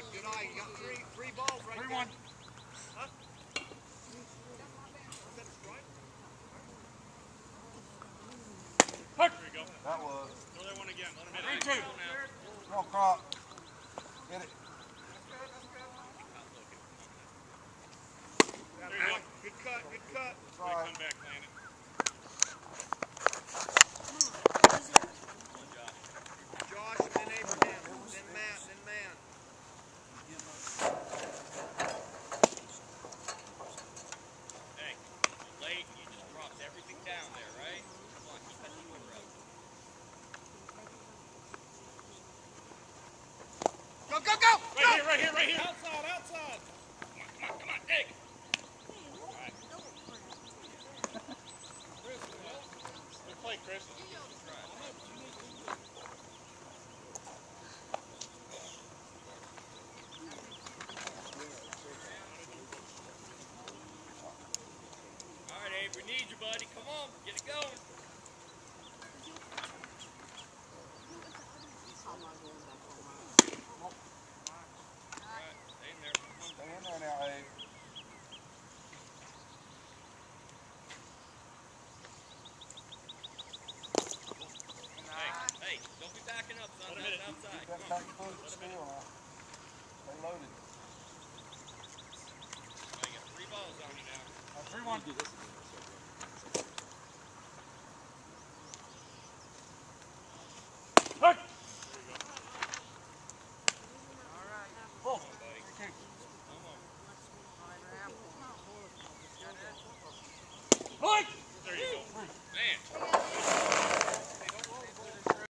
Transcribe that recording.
bud. Good eye. You got three three balls right Three there. one. Huh? Was that a strike? Hook. There you go. That was. Throw that one again. Let him hit Three, two. Come on, Crop. Hit it. There you go. Good cut. Good cut. That's Right, right. come back, Landen. Josh and then Abraham. Then Matt. Then man. Hey, late, you just dropped everything down there, right? Come on, keep that motor up. Go go go. Right here, right here. Outside, outside. Come on, come on, come on, dig! All right, Abe, we need you, buddy. Come on, get it going. All right, stay in there. Stay in there now, Abe. Hey, hey, don't be backing up, son. Let him hit That's it. Outside. Keep that tight foot still. Stay loaded. You got three balls on you now. Three one.